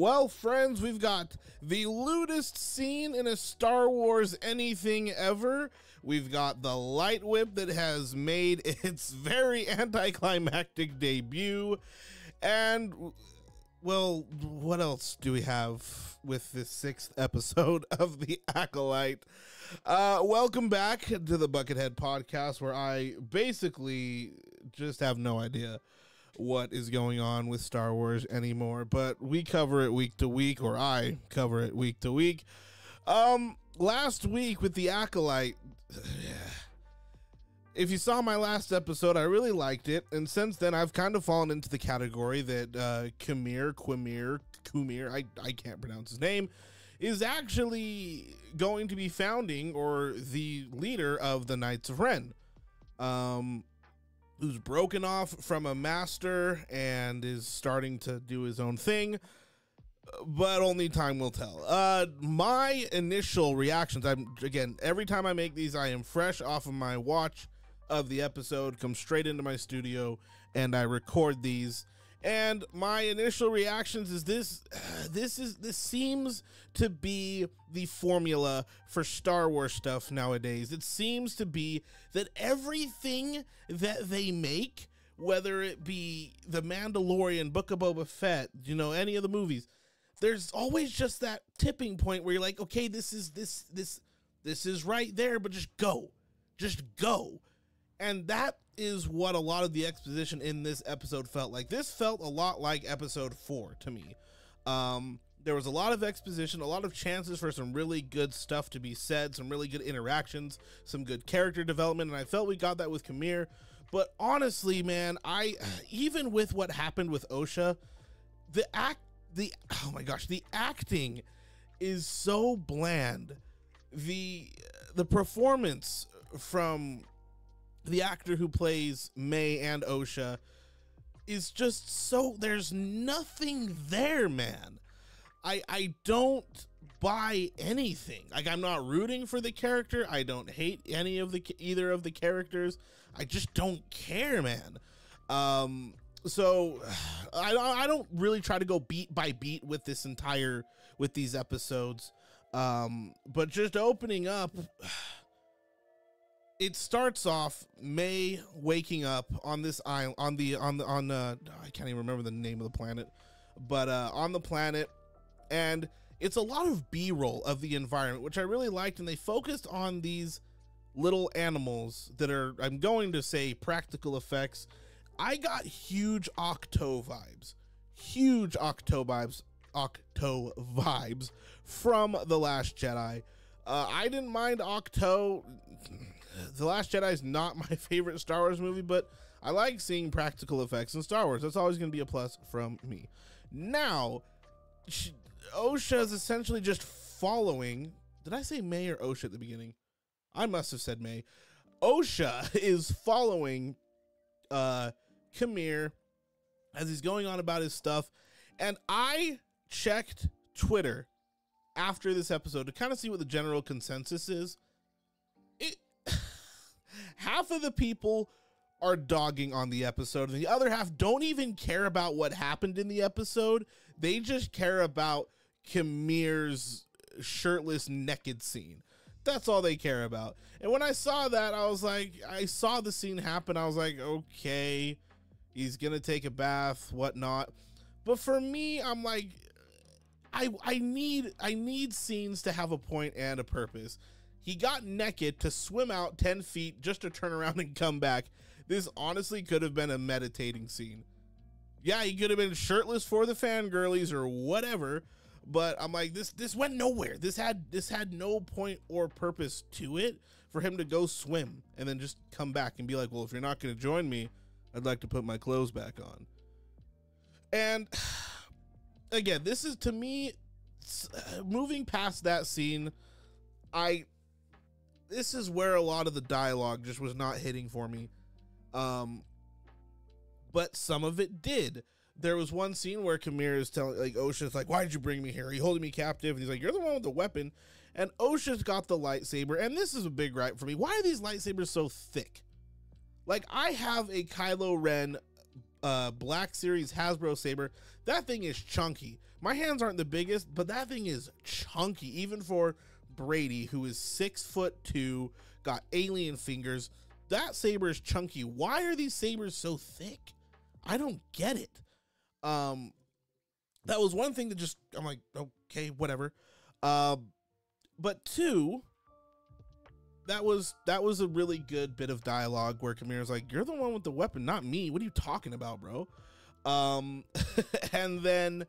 Well, friends, we've got the lewdest scene in a Star Wars anything ever. We've got the light whip that has made its very anticlimactic debut. And, well, what else do we have with this sixth episode of The Acolyte? Uh, welcome back to the Buckethead podcast, where I basically just have no idea what is going on with Star Wars anymore, but we cover it week to week, or I cover it week to week. Um, last week with the Acolyte, if you saw my last episode, I really liked it, and since then I've kind of fallen into the category that uh, Kamir, Quimir, Kumir, I, I can't pronounce his name, is actually going to be founding or the leader of the Knights of Ren. Um, who's broken off from a master and is starting to do his own thing but only time will tell. Uh my initial reactions i'm again every time i make these i am fresh off of my watch of the episode come straight into my studio and i record these and my initial reactions is this this is this seems to be the formula for Star Wars stuff nowadays. It seems to be that everything that they make, whether it be The Mandalorian, Book of Boba Fett, you know, any of the movies, there's always just that tipping point where you're like, okay, this is this this this is right there, but just go. Just go. And that is what a lot of the exposition in this episode felt like. This felt a lot like episode four to me. Um, there was a lot of exposition, a lot of chances for some really good stuff to be said, some really good interactions, some good character development, and I felt we got that with Kamir. But honestly, man, I even with what happened with Osha, the act, the oh my gosh, the acting is so bland. The the performance from the actor who plays May and Osha is just so there's nothing there, man. I I don't buy anything. Like I'm not rooting for the character. I don't hate any of the either of the characters. I just don't care, man. Um so I I don't really try to go beat by beat with this entire with these episodes. Um but just opening up it starts off May waking up on this island on the on the on the I can't even remember the name of the planet, but uh, on the planet, and it's a lot of B-roll of the environment, which I really liked, and they focused on these little animals that are I'm going to say practical effects. I got huge Octo vibes, huge Octo vibes, Octo vibes from the Last Jedi. Uh, I didn't mind Octo the Last Jedi is not my favorite Star Wars movie, but I like seeing practical effects in Star Wars. That's always going to be a plus from me. Now, Osha is essentially just following. Did I say May or Osha at the beginning? I must have said May. Osha is following uh Kamir as he's going on about his stuff. And I checked Twitter after this episode to kind of see what the general consensus is half of the people are dogging on the episode, and the other half don't even care about what happened in the episode. They just care about Kamir's shirtless, naked scene. That's all they care about. And when I saw that, I was like, I saw the scene happen. I was like, okay, he's gonna take a bath, whatnot. But for me, I'm like, I I need I need scenes to have a point and a purpose. He got naked to swim out 10 feet just to turn around and come back. This honestly could have been a meditating scene. Yeah, he could have been shirtless for the fangirlies or whatever, but I'm like this this went nowhere. This had this had no point or purpose to it for him to go swim and then just come back and be like, "Well, if you're not going to join me, I'd like to put my clothes back on." And again, this is to me uh, moving past that scene, I this is where a lot of the dialogue just was not hitting for me. Um, but some of it did. There was one scene where Kamir is telling, like, Osha's like, Why did you bring me here? Are you holding me captive? And he's like, You're the one with the weapon. And Osha's got the lightsaber. And this is a big gripe for me. Why are these lightsabers so thick? Like, I have a Kylo Ren uh, Black Series Hasbro saber. That thing is chunky. My hands aren't the biggest, but that thing is chunky, even for Brady, who is six foot two, got alien fingers. That saber is chunky. Why are these sabers so thick? I don't get it. Um, that was one thing that just I'm like, okay, whatever. Um, but two, that was that was a really good bit of dialogue where Kamira's like, "You're the one with the weapon, not me. What are you talking about, bro?" Um, and then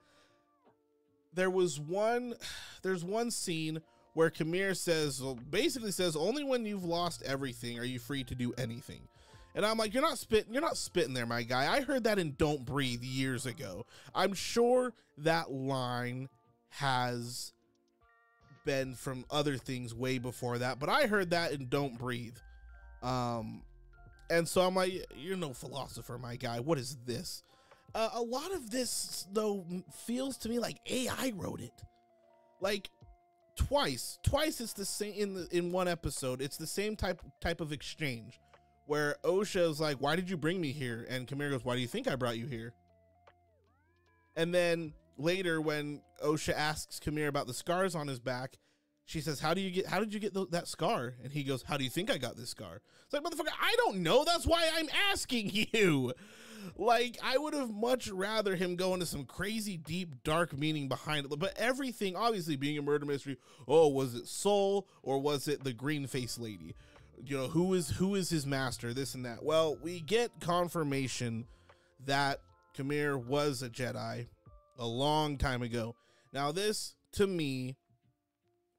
there was one, there's one scene where Kamir says, basically says, "Only when you've lost everything are you free to do anything." And I'm like, you're not spitting, you're not spitting there, my guy. I heard that in Don't Breathe years ago. I'm sure that line has been from other things way before that, but I heard that in Don't Breathe. Um, and so I'm like, you're no philosopher, my guy. What is this? Uh, a lot of this though feels to me like AI wrote it. Like twice, twice it's the same in the in one episode. It's the same type type of exchange where Osha is like, "Why did you bring me here?" And Kamir goes, "Why do you think I brought you here?" And then later, when Osha asks Kamir about the scars on his back, she says, "How do you get? How did you get th- that scar?" And he goes, "How do you think I got this scar?" It's like, motherfucker, I don't know. That's why I'm asking you. Like, I would have much rather him go into some crazy, deep, dark meaning behind it. But everything, obviously, being a murder mystery. Oh, was it Sol or was it the green face lady? You know, who is who is his master? This and that. Well, we get confirmation that Kamir was a Jedi a long time ago. Now, this to me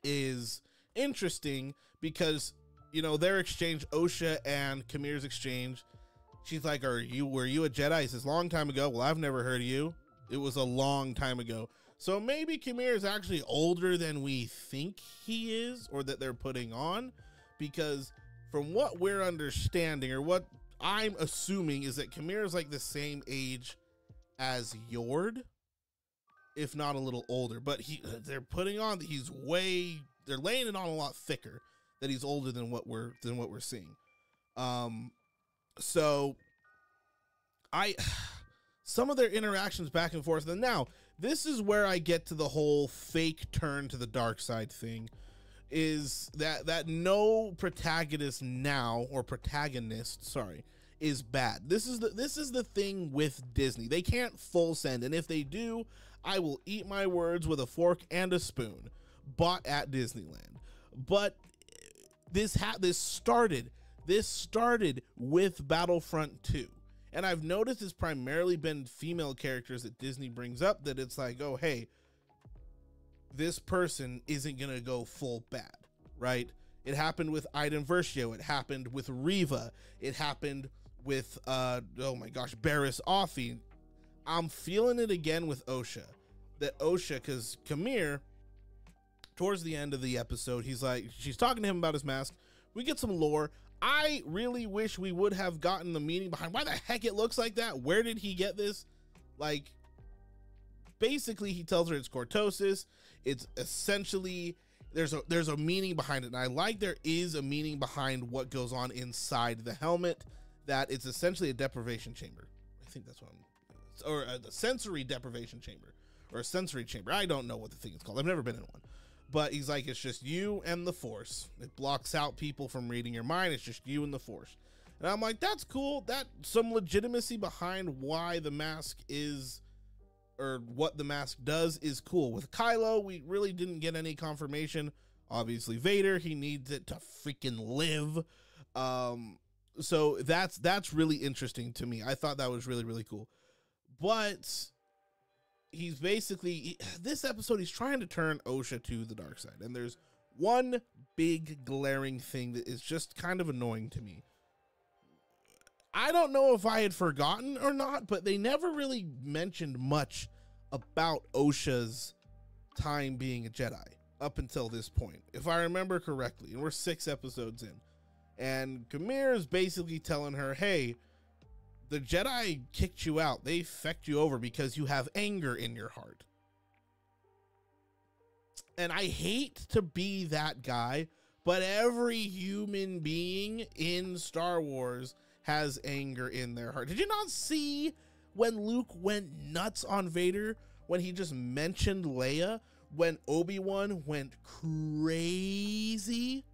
is interesting because you know their exchange, Osha and Kamir's exchange. She's like, "Are you were you a Jedi?" He says, "Long time ago." Well, I've never heard of you. It was a long time ago. So maybe Kamir is actually older than we think he is, or that they're putting on, because from what we're understanding, or what I'm assuming, is that Kamir is like the same age as Yord if not a little older. But he they're putting on that he's way they're laying it on a lot thicker that he's older than what we're than what we're seeing. Um so I some of their interactions back and forth and now this is where I get to the whole fake turn to the dark side thing is that that no protagonist now or protagonist sorry is bad. This is the this is the thing with Disney. They can't full send and if they do, I will eat my words with a fork and a spoon. Bought at Disneyland. But this ha- this started this started with Battlefront 2. And I've noticed it's primarily been female characters that Disney brings up that it's like, "Oh, hey, this person isn't going to go full bad." Right? It happened with Iden Versio. It happened with Reva. It happened with uh oh my gosh, Barriss Offee. I'm feeling it again with Osha. That Osha, because Kamir, towards the end of the episode, he's like, she's talking to him about his mask. We get some lore. I really wish we would have gotten the meaning behind why the heck it looks like that. Where did he get this? Like, basically, he tells her it's cortosis. It's essentially there's a there's a meaning behind it, and I like there is a meaning behind what goes on inside the helmet. That it's essentially a deprivation chamber. I think that's what I'm or a, sensory deprivation chamber or a sensory chamber. I don't know what the thing is called. I've never been in one. But he's like, it's just you and the force. It blocks out people from reading your mind. It's just you and the force. And I'm like, that's cool. That some legitimacy behind why the mask is or what the mask does is cool. With Kylo, we really didn't get any confirmation. Obviously, Vader, he needs it to freaking live. Um, so that's that's really interesting to me. I thought that was really really cool but he's basically he, this episode he's trying to turn Osha to the dark side, and there's one big glaring thing that is just kind of annoying to me. I don't know if I had forgotten or not, but they never really mentioned much about Osha's time being a Jedi up until this point, if I remember correctly. And we're six episodes in. And Kamir is basically telling her, hey, the Jedi kicked you out. They fecked you over because you have anger in your heart. And I hate to be that guy, but every human being in Star Wars has anger in their heart. Did you not see when Luke went nuts on Vader, when he just mentioned Leia, when Obi-Wan went crazy,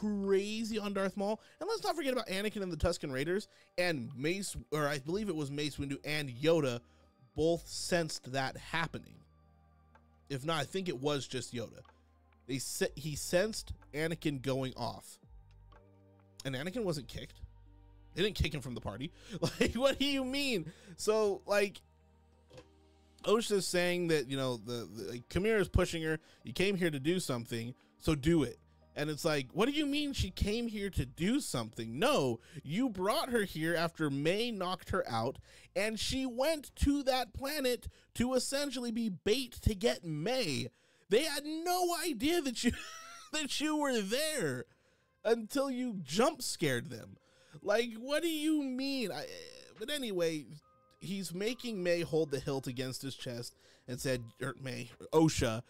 crazy on Darth Maul. And let's not forget about Anakin and the Tusken Raiders and Mace, or I believe it was Mace Windu and Yoda both sensed that happening. If not, I think it was just Yoda. They se- he sensed Anakin going off. And Anakin wasn't kicked. They didn't kick him from the party. Like, what do you mean? So, like, Osha's saying that, you know, the, the like, pushing her. You came here to do something, so do it. And it's like, what do you mean she came here to do something? No, you brought her here after May knocked her out, and she went to that planet to essentially be bait to get May. They had no idea that you that you were there until you jump scared them. Like, what do you mean? I, but anyway, he's making May hold the hilt against his chest and said, or May, Osha,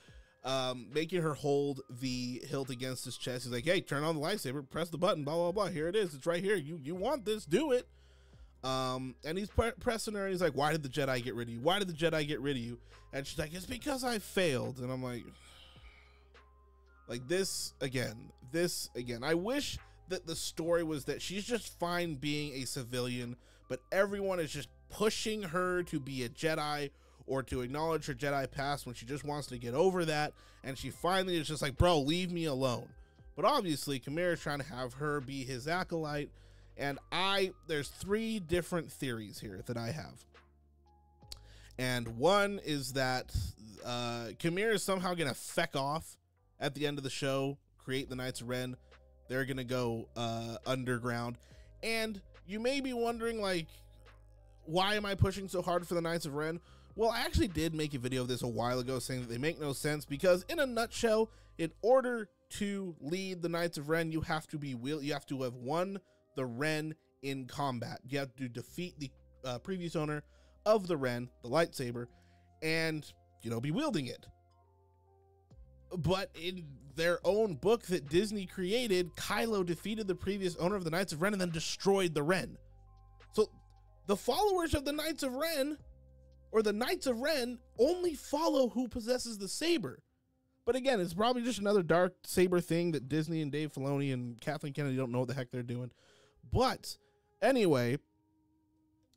um, making her hold the hilt against his chest. He's like, "Hey, turn on the lightsaber, press the button, blah blah blah. Here it is. It's right here. You you want this? Do it." Um, and he's pre- pressing her, and he's like, "Why did the Jedi get rid of you? Why did the Jedi get rid of you?" And she's like, "It's because I failed." And I'm like, like this again, this again. I wish that the story was that she's just fine being a civilian, but everyone is just pushing her to be a Jedi or to acknowledge her Jedi past when she just wants to get over that. And she finally is just like, bro, leave me alone. But obviously, Kamir is trying to have her be his acolyte. And I, there's three different theories here that I have. And one is that uh, Kamir is somehow going to feck off at the end of the show, create the Knights of Ren. They're going to go uh, underground. And you may be wondering, like, why am I pushing so hard for the Knights of Ren? Well, I actually did make a video of this a while ago saying that they make no sense because, in a nutshell, in order to lead the Knights of Ren, you have to be will you have to have won the Ren in combat. You have to defeat the uh, previous owner of the Ren, the lightsaber, and you know be wielding it. But in their own book that Disney created, Kylo defeated the previous owner of the Knights of Ren and then destroyed the Ren. So the followers of the Knights of Ren or the Knights of Ren only follow who possesses the saber. But again, it's probably just another dark saber thing that Disney and Dave Filoni and Kathleen Kennedy don't know what the heck they're doing. But anyway,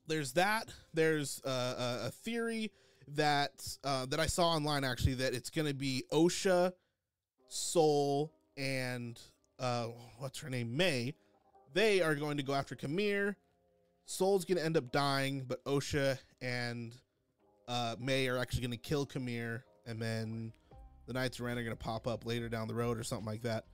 there's that. There's uh, a theory that uh, that I saw online actually that it's going to be Osha, Sol, and uh, what's her name, May. They are going to go after Kamir. Sol's going to end up dying, but Osha and uh, May are actually going to kill Kamir, and then the Knights of Ren are going to pop up later down the road or something like that.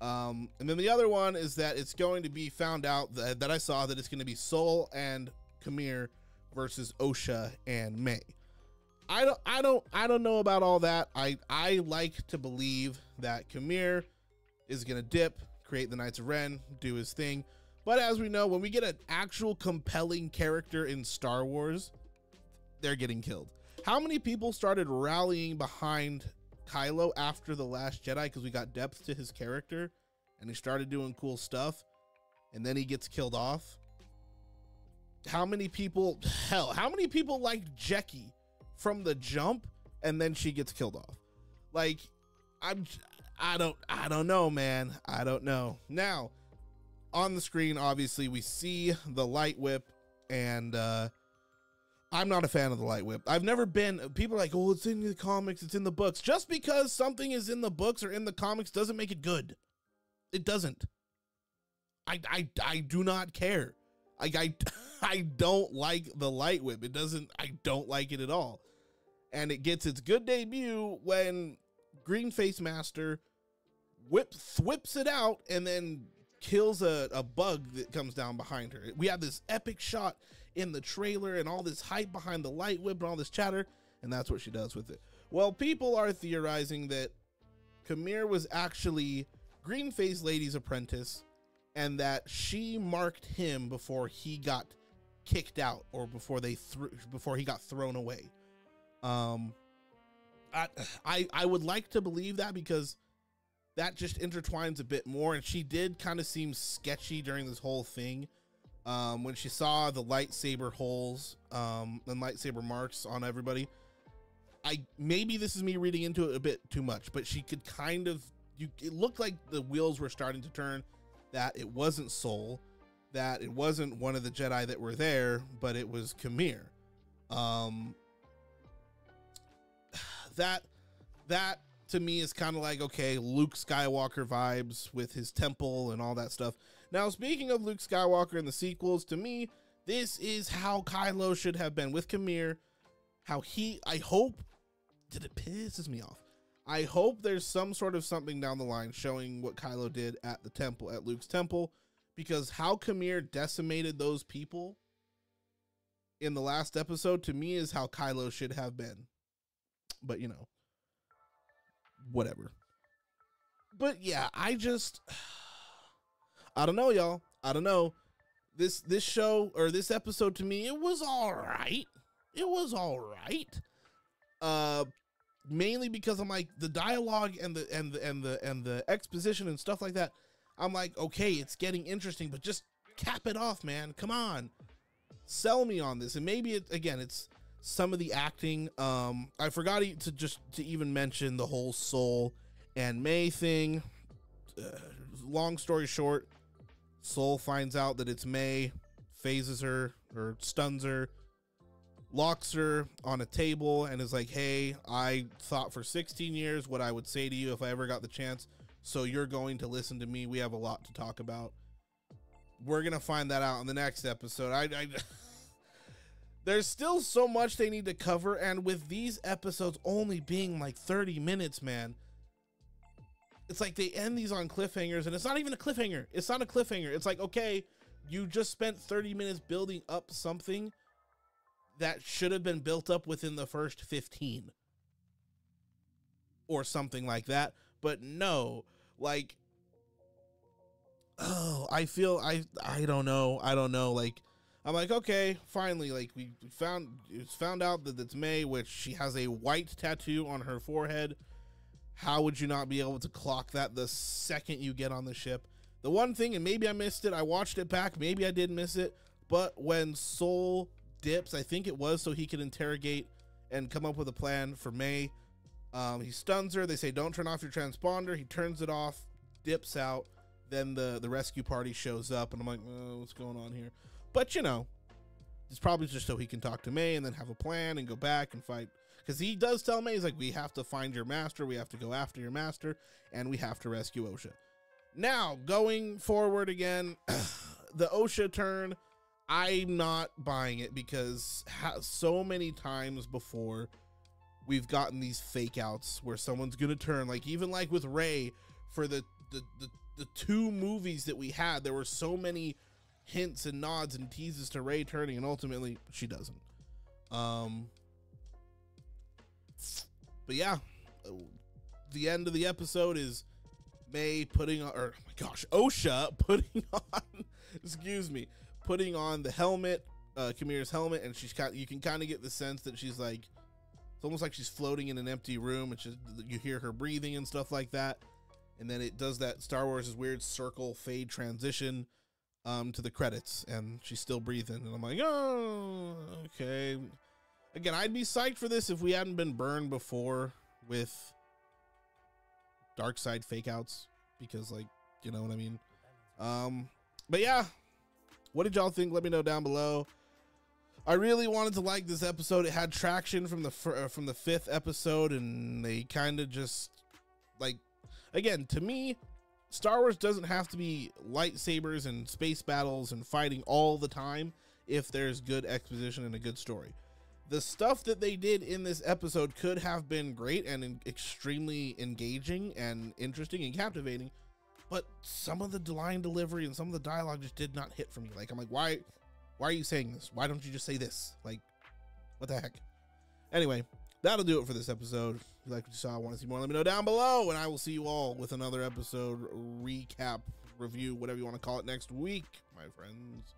Um, and then the other one is that it's going to be found out that, that I saw that it's going to be Sol and Kamir versus Osha and May. I don't, I don't, I don't know about all that. I, I like to believe that Kamir is going to dip, create the Knights of Ren, do his thing. But as we know, when we get an actual compelling character in Star Wars, they're getting killed. How many people started rallying behind Kylo after The Last Jedi because we got depth to his character and he started doing cool stuff and then he gets killed off? How many people, hell, how many people liked Jecki from the jump and then she gets killed off? Like, I'm, I don't, I don't know, man. I don't know. Now, on the screen, obviously, we see the light whip and, uh, I'm not a fan of the light whip. I've never been. People are like, oh, it's in the comics, it's in the books. Just because something is in the books or in the comics doesn't make it good. It doesn't. I I, I do not care. I, I I don't like the light whip. It doesn't. I don't like it at all. And it gets its good debut when Green Face Master whips whips it out and then kills a, a bug that comes down behind her. We have this epic shot in the trailer and all this hype behind the light whip and all this chatter, and that's what she does with it. Well, people are theorizing that Kamir was actually Green Face Lady's apprentice and that she marked him before he got kicked out or before they threw before he got thrown away. Um I, I I would like to believe that because that just intertwines a bit more and she did kind of seem sketchy during this whole thing Um, when she saw the lightsaber holes um, and lightsaber marks on everybody, I maybe this is me reading into it a bit too much, but she could kind of you. It looked like the wheels were starting to turn. That it wasn't Sol, that it wasn't one of the Jedi that were there, but it was Kamir. Um, that that to me is kind of like okay, Luke Skywalker vibes with his temple and all that stuff. Now, speaking of Luke Skywalker in the sequels, to me, this is how Kylo should have been with Kamir. How he, I hope, did it pisses me off. I hope there's some sort of something down the line showing what Kylo did at the temple, at Luke's temple, because how Kamir decimated those people in the last episode to me is how Kylo should have been. But you know, whatever. But yeah, I just I don't know, y'all. I don't know. This this show or this episode to me, it was all right. It was all right. Uh mainly because I'm like the dialogue and the and the and the and the exposition and stuff like that. I'm like, okay, it's getting interesting, but just cap it off, man. Come on. Sell me on this. And maybe it again, it's some of the acting. Um I forgot to just to even mention the whole Sol and May thing. Uh, long story short, Sol finds out that it's May, phases her or stuns her, locks her on a table, and is like, Hey, I thought for 16 years what I would say to you if I ever got the chance. So you're going to listen to me. We have a lot to talk about. We're to find that out in the next episode. I. I there's still so much they need to cover and with these episodes only being like 30 minutes man it's like they end these on cliffhangers and it's not even a cliffhanger. It's not a cliffhanger. It's like okay you just spent 30 minutes building up something that should have been built up within the first 15 or something like that. But no like oh i feel i i don't know. I don't know. Like i'm like okay finally like we found it's found out that it's may which she has a white tattoo on her forehead how would you not be able to clock that the second you get on the ship? The one thing, and maybe I missed it, I watched it back, maybe I did miss it, but when Sol dips, I think it was so he could interrogate and come up with a plan for May. Um, he stuns her. They say, "Don't turn off your transponder." He turns it off, dips out. Then the the rescue party shows up, and I'm like, oh, "What's going on here?" But you know, it's probably just so he can talk to May and then have a plan and go back and fight. Because he does tell me he's like, we have to find your master, we have to go after your master, and we have to rescue Osha. Now going forward again, the Osha turn, I'm not buying it because so many times before we've gotten these fake outs where someone's gonna turn, like even like with Rey for the the the, the two movies that we had, there were so many hints and nods and teases to Rey turning, and ultimately she doesn't. Um, but yeah, the end of the episode is May putting on, or oh my gosh, Osha putting on, excuse me, putting on the helmet, uh, Kamir's helmet, and she's kind. You can kind of get the sense that she's like, it's almost like she's floating in an empty room, and she's, you hear her breathing and stuff like that. And then it does that Star Wars' is weird circle fade transition um, to the credits, and she's still breathing, and I'm like, oh, okay again, I'd be psyched for this if we hadn't been burned before with dark side fake outs because like you know what I mean. Um, but yeah, what did y'all think? Let me know down below. I really wanted to like this episode. It had traction from the fir- uh, from the fifth episode, and they kind of just like again to me. Star Wars doesn't have to be lightsabers and space battles and fighting all the time if there's good exposition and a good story. The stuff that they did in this episode could have been great and extremely engaging and interesting and captivating but some of the line delivery and some of the dialogue just did not hit for me. Like i'm like why why are you saying this? Why don't you just say this? Like what the heck? Anyway that'll do it for this episode. If you like what you saw want to see more let me know down below and i will see you all with another episode recap review whatever you want to call it next week my friends